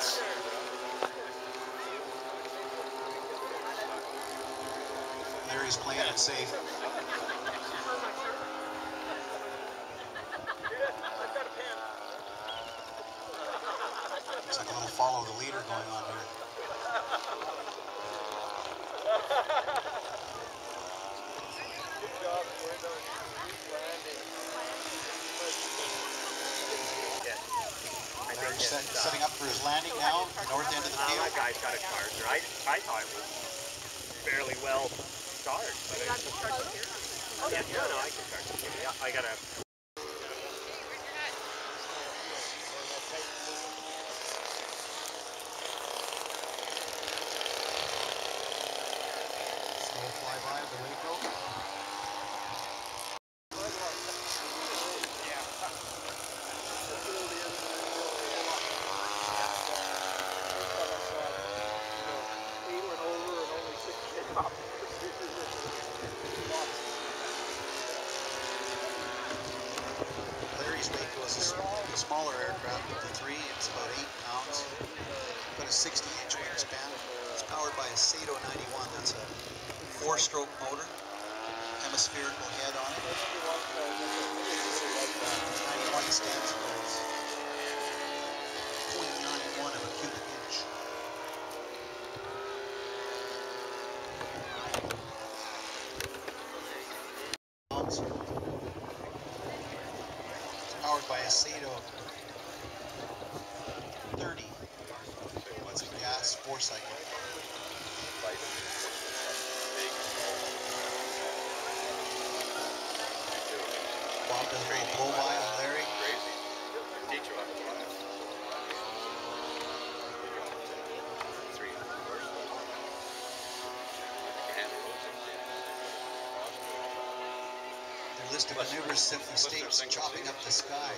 States. Larry's playing it safe. Looks like a little follow the leader going on here. Yeah. I set, uh, setting up for his landing now, north end of the uh, field. that guy's got a charger. I, I thought it was fairly well charged. But it's, yeah, yeah, no, I can charge it. Yeah, I gotta. Flyby of the Waco. 60-inch wingspan. It's powered by a Saito 91. That's a four-stroke motor, hemispherical head on it. 91 stands for 0.91 of a cubic inch. It's powered by a Saito 30. What's a gas four cycle? Bob does a great by on Larry. Teacher on Three hours. Their list of maneuvers simply states chopping up the sky.